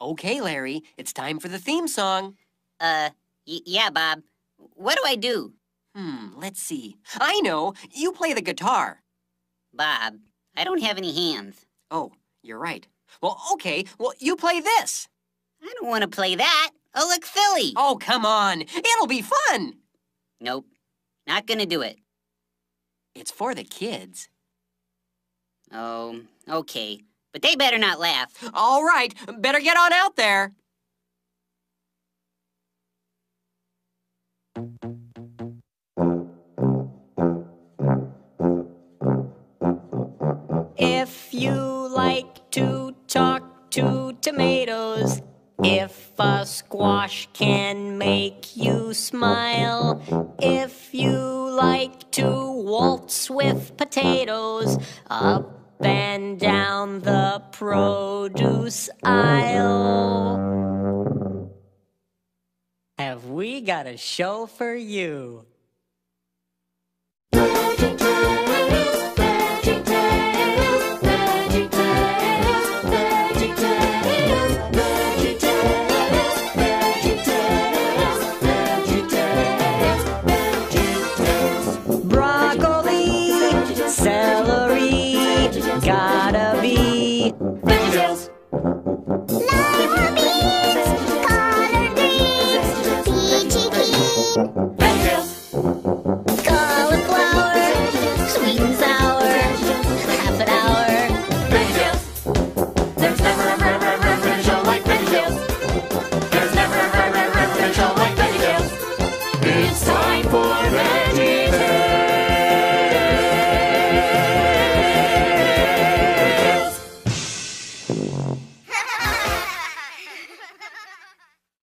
Okay, Larry, it's time for the theme song. Uh, y- yeah, Bob. What do I do? Hmm, let's see. I know. You play the guitar. Bob, I don't have any hands. Oh, you're right. Well, okay. Well, you play this. I don't want to play that. I'll look silly. Oh, come on. It'll be fun. Nope. Not gonna do it. It's for the kids. Oh, okay. But they better not laugh. All right. Better get on out there. If you like to talk to tomatoes, if a squash can make you smile, if you like to waltz with potatoes, up and down the produce aisle. Have we got a show for you? gotta be VeggieTales.